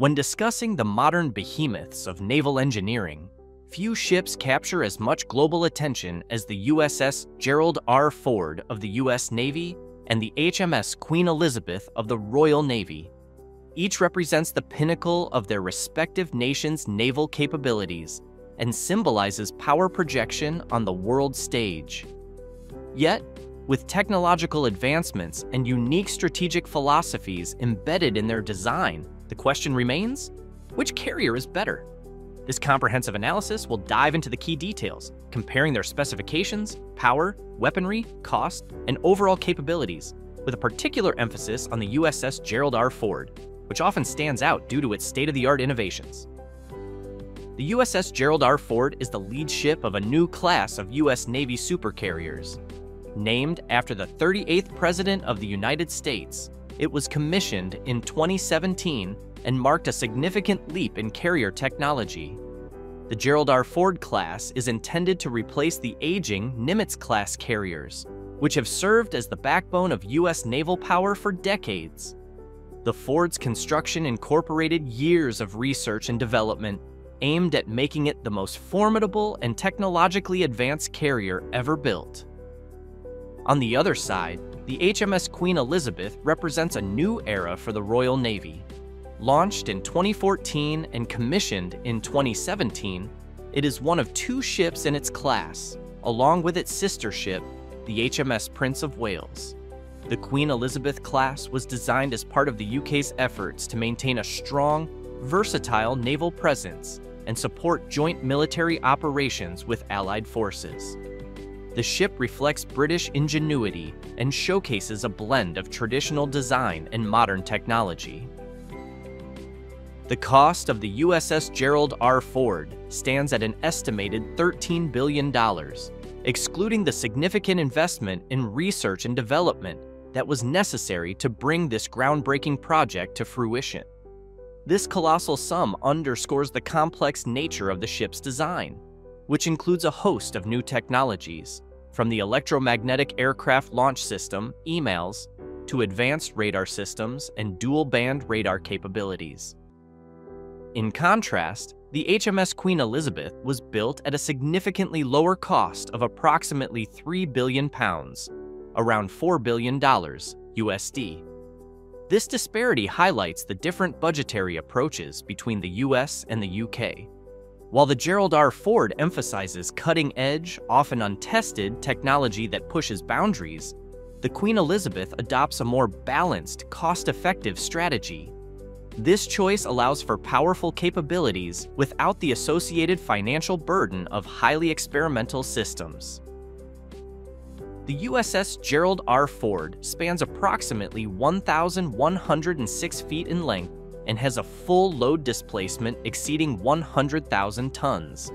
When discussing the modern behemoths of naval engineering, few ships capture as much global attention as the USS Gerald R. Ford of the U.S. Navy and the HMS Queen Elizabeth of the Royal Navy. Each represents the pinnacle of their respective nations' naval capabilities and symbolizes power projection on the world stage. Yet, with technological advancements and unique strategic philosophies embedded in their design, the question remains which carrier is better? This comprehensive analysis will dive into the key details, comparing their specifications, power, weaponry, cost, and overall capabilities, with a particular emphasis on the USS Gerald R. Ford, which often stands out due to its state of the art innovations. The USS Gerald R. Ford is the lead ship of a new class of U.S. Navy supercarriers. Named after the 38th President of the United States, it was commissioned in 2017 and marked a significant leap in carrier technology. The Gerald R. Ford class is intended to replace the aging Nimitz-class carriers, which have served as the backbone of U.S. naval power for decades. The Ford's construction incorporated years of research and development aimed at making it the most formidable and technologically advanced carrier ever built. On the other side, the HMS Queen Elizabeth represents a new era for the Royal Navy. Launched in 2014 and commissioned in 2017, it is one of two ships in its class, along with its sister ship, the HMS Prince of Wales. The Queen Elizabeth class was designed as part of the UK's efforts to maintain a strong, versatile naval presence and support joint military operations with Allied forces. The ship reflects British ingenuity and showcases a blend of traditional design and modern technology. The cost of the USS Gerald R. Ford stands at an estimated $13 billion, excluding the significant investment in research and development that was necessary to bring this groundbreaking project to fruition. This colossal sum underscores the complex nature of the ship's design, which includes a host of new technologies, from the electromagnetic aircraft launch system, EMALS, to advanced radar systems and dual-band radar capabilities. In contrast, the HMS Queen Elizabeth was built at a significantly lower cost of approximately 3 billion pounds, around $4 billion USD. This disparity highlights the different budgetary approaches between the US and the UK. While the Gerald R. Ford emphasizes cutting edge, often untested technology that pushes boundaries, the Queen Elizabeth adopts a more balanced, cost effective strategy. This choice allows for powerful capabilities without the associated financial burden of highly experimental systems. The USS Gerald R. Ford spans approximately 1,106 feet in length and has a full load displacement exceeding 100,000 tons.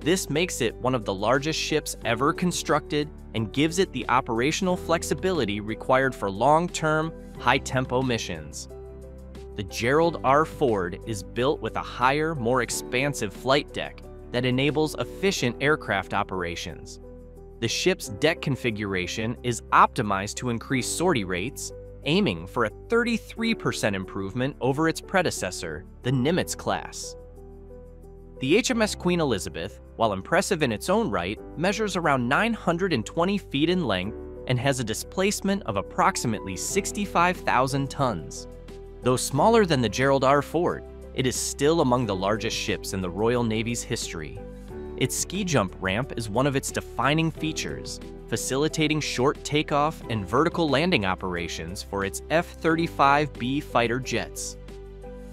This makes it one of the largest ships ever constructed and gives it the operational flexibility required for long-term, high-tempo missions. The Gerald R. Ford is built with a higher, more expansive flight deck that enables efficient aircraft operations the ship's deck configuration is optimized to increase sortie rates, aiming for a 33% improvement over its predecessor, the Nimitz class. The HMS Queen Elizabeth, while impressive in its own right, measures around 920 feet in length and has a displacement of approximately 65,000 tons. Though smaller than the Gerald R. Ford, it is still among the largest ships in the Royal Navy's history. Its ski jump ramp is one of its defining features, facilitating short takeoff and vertical landing operations for its F-35B fighter jets.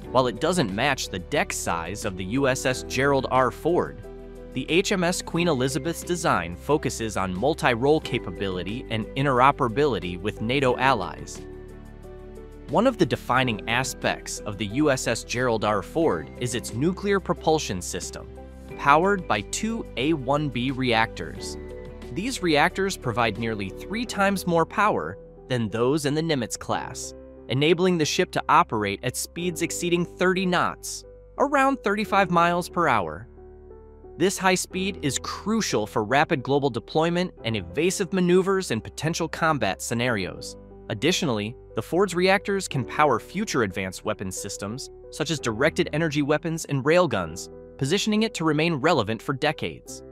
While it doesn't match the deck size of the USS Gerald R. Ford, the HMS Queen Elizabeth's design focuses on multi-role capability and interoperability with NATO allies. One of the defining aspects of the USS Gerald R. Ford is its nuclear propulsion system, powered by two A1B reactors. These reactors provide nearly three times more power than those in the Nimitz class, enabling the ship to operate at speeds exceeding 30 knots, around 35 miles per hour. This high speed is crucial for rapid global deployment and evasive maneuvers in potential combat scenarios, Additionally, the Ford's reactors can power future advanced weapons systems, such as directed energy weapons and railguns, positioning it to remain relevant for decades.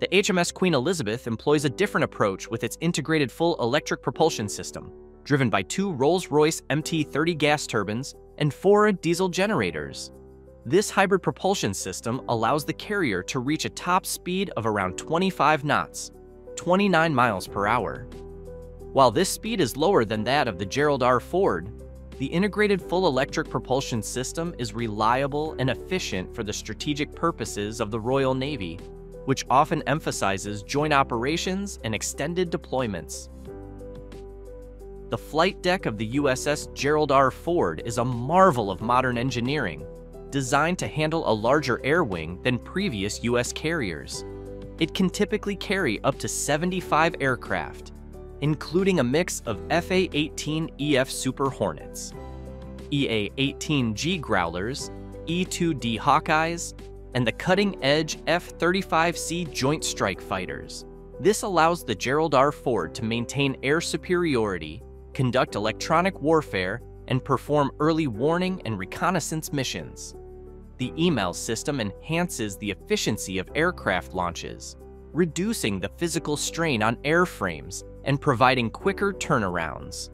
The HMS Queen Elizabeth employs a different approach with its integrated full electric propulsion system, driven by two Rolls-Royce MT-30 gas turbines and four diesel generators. This hybrid propulsion system allows the carrier to reach a top speed of around 25 knots, 29 miles per hour. While this speed is lower than that of the Gerald R. Ford, the integrated full electric propulsion system is reliable and efficient for the strategic purposes of the Royal Navy which often emphasizes joint operations and extended deployments. The flight deck of the USS Gerald R. Ford is a marvel of modern engineering, designed to handle a larger air wing than previous U.S. carriers. It can typically carry up to 75 aircraft, including a mix of FA-18EF Super Hornets, EA-18G Growlers, E-2D Hawkeyes, and the cutting-edge F-35C Joint Strike Fighters. This allows the Gerald R. Ford to maintain air superiority, conduct electronic warfare, and perform early warning and reconnaissance missions. The EMALS system enhances the efficiency of aircraft launches, reducing the physical strain on airframes and providing quicker turnarounds.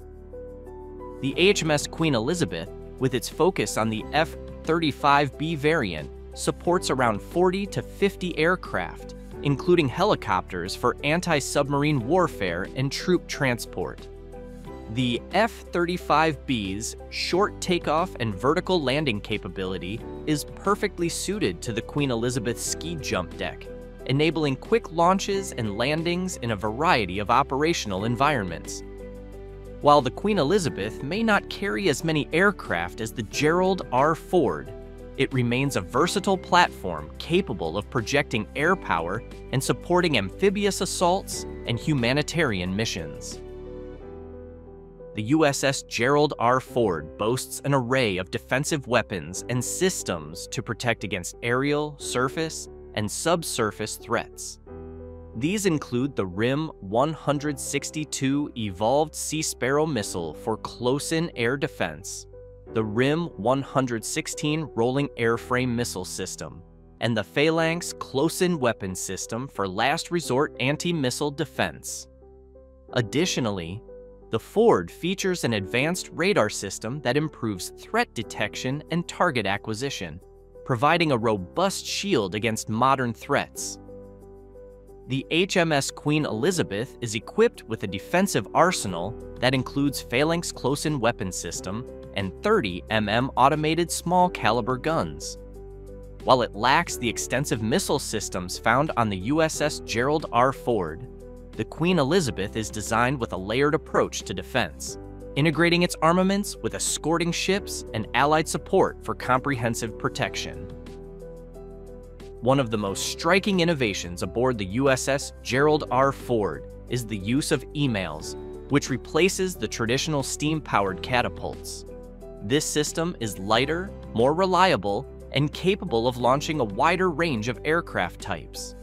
The HMS Queen Elizabeth, with its focus on the F-35B variant, supports around 40 to 50 aircraft, including helicopters for anti-submarine warfare and troop transport. The F-35B's short takeoff and vertical landing capability is perfectly suited to the Queen Elizabeth ski jump deck, enabling quick launches and landings in a variety of operational environments. While the Queen Elizabeth may not carry as many aircraft as the Gerald R. Ford, it remains a versatile platform capable of projecting air power and supporting amphibious assaults and humanitarian missions. The USS Gerald R. Ford boasts an array of defensive weapons and systems to protect against aerial, surface, and subsurface threats. These include the RIM 162 Evolved Sea Sparrow missile for close-in air defense, the RIM-116 Rolling Airframe Missile System, and the Phalanx Close-In Weapon System for last resort anti-missile defense. Additionally, the Ford features an advanced radar system that improves threat detection and target acquisition, providing a robust shield against modern threats. The HMS Queen Elizabeth is equipped with a defensive arsenal that includes Phalanx Close-In Weapon System and 30mm automated small caliber guns. While it lacks the extensive missile systems found on the USS Gerald R. Ford, the Queen Elizabeth is designed with a layered approach to defense, integrating its armaments with escorting ships and allied support for comprehensive protection. One of the most striking innovations aboard the USS Gerald R. Ford is the use of EMALS, which replaces the traditional steam-powered catapults. This system is lighter, more reliable, and capable of launching a wider range of aircraft types.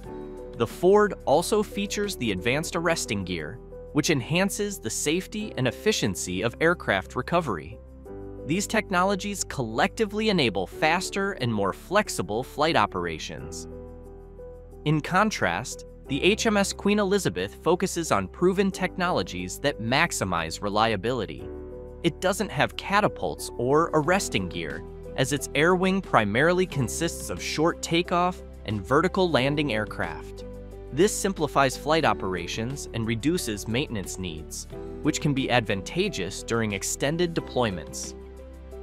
The Ford also features the advanced arresting gear, which enhances the safety and efficiency of aircraft recovery. These technologies collectively enable faster and more flexible flight operations. In contrast, the HMS Queen Elizabeth focuses on proven technologies that maximize reliability. It doesn't have catapults or arresting gear, as its air wing primarily consists of short takeoff and vertical landing aircraft. This simplifies flight operations and reduces maintenance needs, which can be advantageous during extended deployments.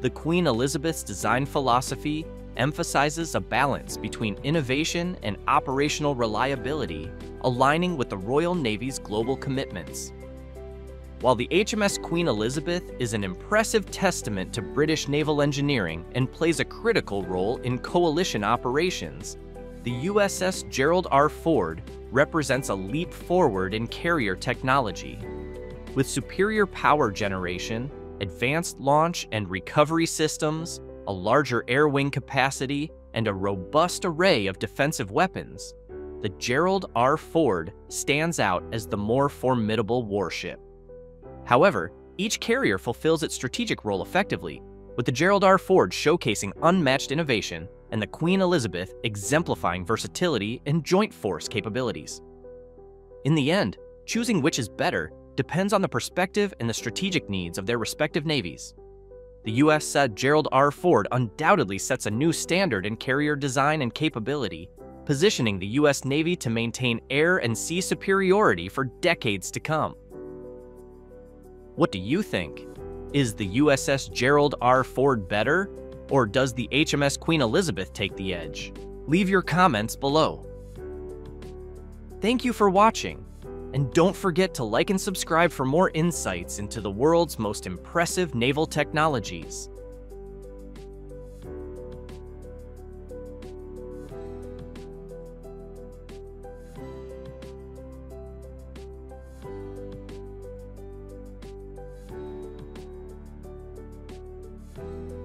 The Queen Elizabeth's design philosophy emphasizes a balance between innovation and operational reliability, aligning with the Royal Navy's global commitments. While the HMS Queen Elizabeth is an impressive testament to British naval engineering and plays a critical role in coalition operations, the USS Gerald R. Ford represents a leap forward in carrier technology. With superior power generation, advanced launch and recovery systems, a larger air wing capacity, and a robust array of defensive weapons, the Gerald R. Ford stands out as the more formidable warship. However, Each carrier fulfills its strategic role effectively, with the Gerald R. Ford showcasing unmatched innovation and the Queen Elizabeth exemplifying versatility and joint force capabilities. In the end, choosing which is better depends on the perspective and the strategic needs of their respective navies. The USS Gerald R. Ford undoubtedly sets a new standard in carrier design and capability, positioning the US Navy to maintain air and sea superiority for decades to come. What do you think? Is the USS Gerald R. Ford better, or does the HMS Queen Elizabeth take the edge? Leave your comments below. Thank you for watching, and don't forget to like and subscribe for more insights into the world's most impressive naval technologies.